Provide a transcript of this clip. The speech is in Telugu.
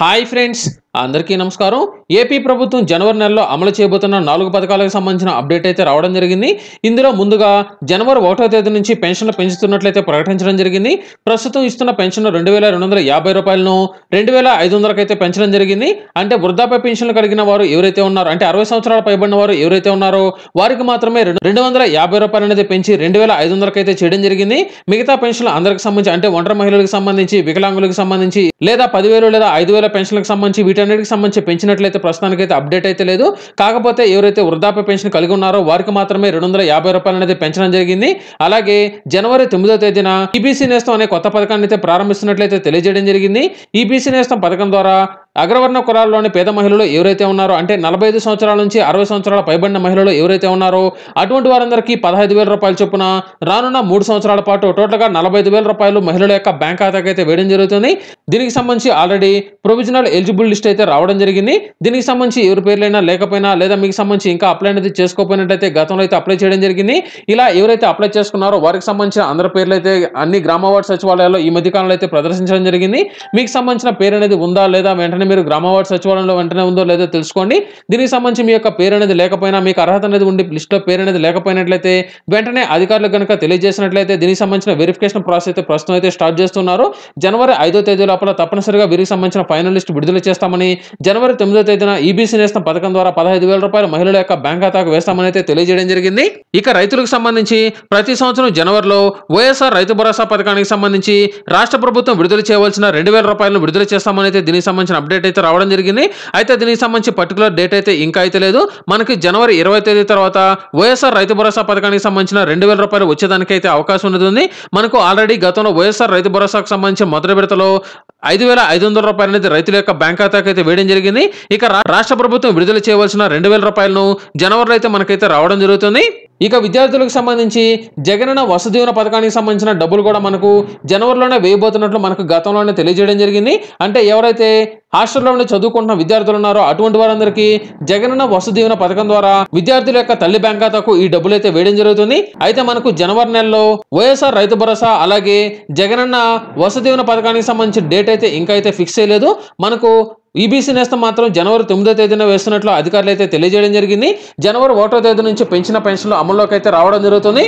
Hi friends, అందరికీ నమస్కారం. ఏపీ ప్రభుత్వం జనవరి నెలలో అమలు చేయబోతున్న నాలుగు పథకాలకు సంబంధించిన అప్డేట్ అయితే రావడం జరిగింది. ఇందులో ముందుగా జనవరి ఒకటో తేదీ నుంచి పెన్షన్లు పెంచుతున్నట్లయితే ప్రకటించడం జరిగింది. ప్రస్తుతం ఇస్తున్న పెన్షన్ రెండు వేల రెండు వందల యాభై రూపాయలను రెండు వేల ఐదు వందలకు అయితే పెంచడం జరిగింది. అంటే వృద్ధాప్య పెన్షన్లు కలిగిన వారు ఎవరైతే ఉన్నారో అంటే అరవై సంవత్సరాల పైబడిన వారు ఎవరైతే ఉన్నారో వారికి మాత్రమే రెండు వందల యాభై రూపాయలు అనేది పెంచి రెండు వేల ఐదు వందలకు అయితే చేయడం జరిగింది. మిగతా పెన్షన్లు అందరికి సంబంధించి అంటే ఒంటరి మహిళలకు సంబంధించి వికలాంగులకు సంబంధించి లేదా పదివేలు లేదా ఐదు వేల పెన్షన్లకు సంబంధించి వీటన్నిటికి సంబంధించి పెంచినట్లయితే ప్రస్తుతానికైతే అప్డేట్ అయితే లేదు. కాకపోతే ఎవరైతే వృద్ధాప్య పెన్షన్ కలిగి ఉన్నారో వారికి మాత్రమే రెండు వందల యాభై రూపాయలు అనేది పెంచడం జరిగింది. అలాగే జనవరి తొమ్మిదో తేదీన ఈబీసీ నేస్తం అనే కొత్త పథకాన్ని అయితే ప్రారంభిస్తున్నట్లయితే తెలియజేయడం జరిగింది. ఈబీసీ నేస్తం పథకం ద్వారా అగ్రవర్ణ కులాల్లోని పేద మహిళలు ఎవరైతే ఉన్నారో అంటే నలభై ఐదు సంవత్సరాల నుంచి అరవై సంవత్సరాల పైబడిన మహిళలు ఎవరైతే ఉన్నారో అటువంటి వారందరికీ పదహైదు వేల రూపాయల చొప్పున రానున్న మూడు సంవత్సరాల పాటు టోటల్గా నలభై ఐదు వేల రూపాయలు మహిళల యొక్క బ్యాంక్ ఖాతాకి అయితే వేయడం జరుగుతుంది. దీనికి సంబంధించి ఆల్రెడీ ప్రొవిజనల్ ఎలిజిబుల్ లిస్ట్ అయితే రావడం జరిగింది. దీనికి సంబంధించి ఎవరి పేర్లైనా లేకపోయినా లేదా మీకు సంబంధించి ఇంకా అప్లై అనేది చేసుకోకపోయినట్టయితే గతంలో అయితే అప్లై చేయడం జరిగింది. ఇలా ఎవరైతే అప్లై చేసుకున్నారో వారికి సంబంధించిన అందరి పేర్లు అయితే అన్ని గ్రామ వార్డు సచివాలయాల్లో ఈ మధ్య కాలంలో అయితే ప్రదర్శించడం జరిగింది. మీకు సంబంధించిన పేరు అనేది ఉందా లేదా వెంటనే మీరు గ్రామ వార్డు సచివాలయంలో వెంటనే ఉందో లేదో తెలుసుకోండి. దీనికి సంబంధించి మీ యొక్క పేరు అనేది లేకపోయినా మీకు అర్హత అనేది ఉండి లిస్ట్లో పేరు అనేది లేకపోయినట్లయితే వెంటనే అధికారులకు కనుక తెలియజేసినట్లయితే దీనికి సంబంధించిన వెరిఫికేషన్ ప్రాసెస్ అయితే ప్రస్తుతం అయితే స్టార్ట్ చేస్తున్నారు. జనవరి ఐదో తేదీ లోపల తప్పనిసరిగా వీరికి సంబంధించిన ఫైనల్ లిస్ట్ విడుదల చేస్తామని జనవరి తొమ్మిదో తేదీన ఈబీసీ నేస్తం పథకం ద్వారా పదహైదు వేల రూపాయలు మహిళల యొక్క బ్యాంక్ ఖాతాకు వేస్తామని అయితే తెలియజేయడం జరిగింది. ఇక రైతులకు సంబంధించి ప్రతి సంవత్సరం జనవరిలో వైఎస్ఆర్ రైతు భరోసా పథకానికి సంబంధించి రాష్ట్ర ప్రభుత్వం విడుదల చేయవలసిన రెండు వేల రూపాయలను విడుదల చేస్తామని అయితే దీనికి సంబంధించిన అప్డేట్ అయితే రావడం జరిగింది. అయితే దీనికి సంబంధించి పర్టికులర్ డేట్ అయితే ఇంకా అయితే లేదు. మనకి జనవరి ఇరవై తేదీ తర్వాత వైఎస్ఆర్ రైతు భరోసా పథకానికి సంబంధించిన రెండు వేల రూపాయలు వచ్చేదానికి అయితే అవకాశం ఉంటుంది మనకు ఆల్రెడీ గతంలో వైఎస్ఆర్ రైతు భరోసాకు సంబంధించి మొదటి విడతలో ఐదు వేల ఐదు వందల రూపాయలు అనేది రైతుల యొక్క బ్యాంక్ ఖాతాకి అయితే వేయడం జరిగింది. ఇక రాష్ట్ర ప్రభుత్వం విడుదల చేయవలసిన రెండు వేల రూపాయలను జనవరిలో అయితే మనకైతే రావడం జరుగుతుంది. ఇక విద్యార్థులకు సంబంధించి జగనన్న వసతిదీవన పథకానికి సంబంధించిన డబ్బులు కూడా మనకు జనవరిలోనే వేయబోతున్నట్లు మనకు గతంలోనే తెలియజేయడం జరిగింది. అంటే ఎవరైతే హాస్టల్లో ఉండి చదువుకుంటున్న విద్యార్థులు ఉన్నారో అటువంటి వారందరికీ జగనన్న వసతిదీవన పథకం ద్వారా విద్యార్థుల యొక్క తల్లి బ్యాంక్ ఖాతాకు ఈ డబ్బులు అయితే వేయడం జరుగుతుంది. అయితే మనకు జనవరి నెలలో వైఎస్ఆర్ రైతు భరోసా అలాగే జగనన్న వసతిదీవన పథకానికి సంబంధించిన డేట్ అయితే ఇంకా అయితే ఫిక్స్ చేయలేదు. మనకు ఈబీసీ నేస్తం మాత్రం జనవరి తొమ్మిదో తేదీన వేస్తున్నట్లు అధికారులు అయితే తెలియజేయడం జరిగింది. జనవరి ఒకటో తేదీ నుంచి పెంచిన పెన్షన్లు అమల్లోకి అయితే రావడం జరుగుతుంది.